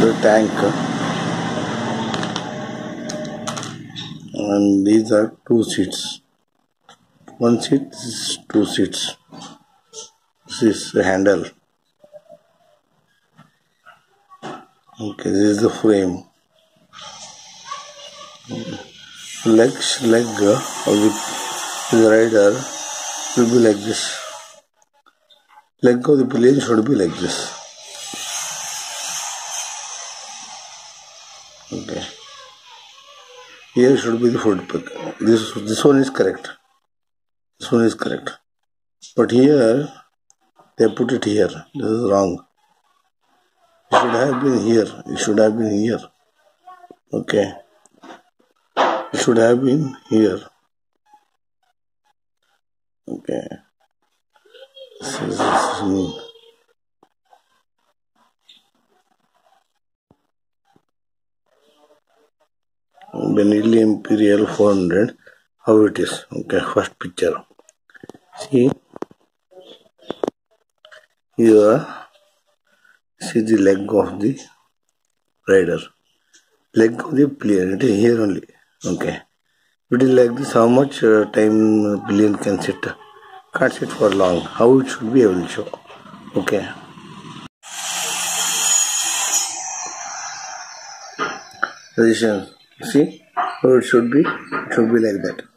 the tank. And these are two seats. One seat is two seats. This is the handle. Okay this is the frame legs leg uh, of the, the rider will be like this. Leg of the pillion should be like this. Okay. Here should be the foot peg this this one is correct. This one is correct. But here they put it here. This is wrong. It should have been here. It should have been here. Okay it should have been here. Okay. This is, this is Benelli Imperiale 400 how it is? Okay first picture. See? Here see the leg of the rider. Leg of the pillion it is here only okay. It is like this how much uh, time pillion can sit can't sit for long. How it should be I will show. Okay. Position see? How it should be? It should be like that